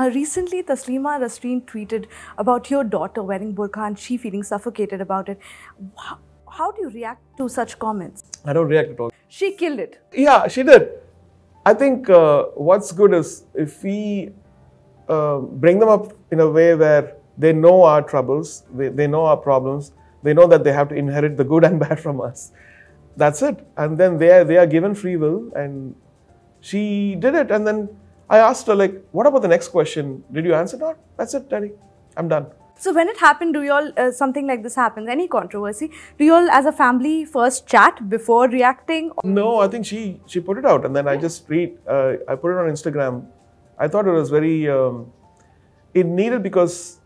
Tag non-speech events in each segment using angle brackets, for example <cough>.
Uh, recently, Taslima Nasreen tweeted about your daughter wearing burqa and she feeling suffocated about it. How, how do you react to such comments? I don't react at all. She killed it. Yeah, she did. I think uh, what's good is if we uh, bring them up in a way where they know our troubles, they, they know our problems, they know that they have to inherit the good and <laughs> bad from us. That's it. And then they are, they are given free will, and she did it. And then I asked her, like, what about the next question? Did you answer? No, that's it, Daddy. I'm done. So when it happened, do you all uh, something like this happens? Any controversy? Do you all, as a family, first chat before reacting? No, I think she she put it out, and then I just read. Uh, I put it on Instagram. I thought it was very. Um, it needed because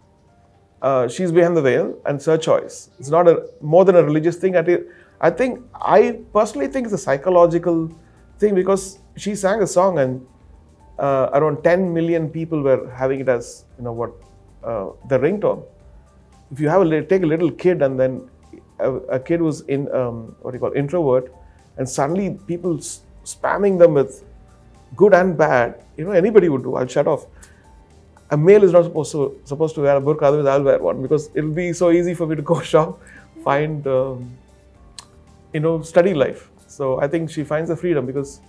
uh, she's behind the veil, and it's her choice. It's not a more than a religious thing. I. I think I personally think it's a psychological thing because she sang a song and uh, around 10 million people were having it as you know what uh, the ringtone. If you have a take a little kid and then a, a kid was in um, what do you call introvert, and suddenly people spamming them with good and bad, you know anybody would do. I'll shut off. A male is not supposed to supposed to wear a burqa, otherwise I'll wear one because it'll be so easy for me to go <laughs> shop, find um, you know study life. So I think she finds the freedom because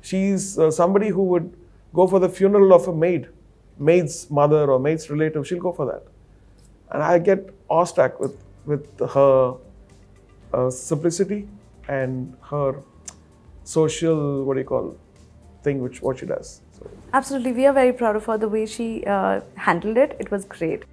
she's uh, somebody who would go for the funeral of a maid, maid's mother or maid's relative, she'll go for that. And I get awestruck with, with her uh, simplicity and her social, what do you call, thing, which what she does. So. Absolutely. We are very proud of her, the way she uh, handled it. It was great.